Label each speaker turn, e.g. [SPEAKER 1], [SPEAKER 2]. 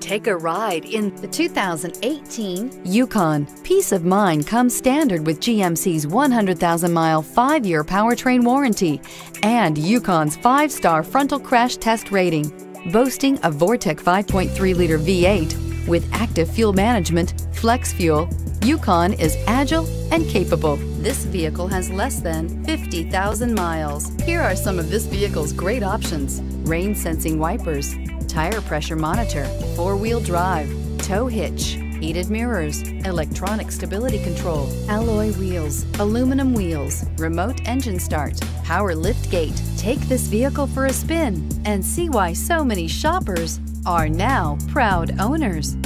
[SPEAKER 1] Take a ride in the 2018 Yukon. Peace of mind comes standard with GMC's 100,000-mile, five-year powertrain warranty and Yukon's five-star frontal crash test rating. Boasting a Vortec 5.3-liter V8 with active fuel management, flex fuel, Yukon is agile and capable. This vehicle has less than 50,000 miles. Here are some of this vehicle's great options. Rain sensing wipers, tire pressure monitor, four-wheel drive, tow hitch, heated mirrors, electronic stability control, alloy wheels, aluminum wheels, remote engine start, power lift gate. Take this vehicle for a spin and see why so many shoppers are now proud owners.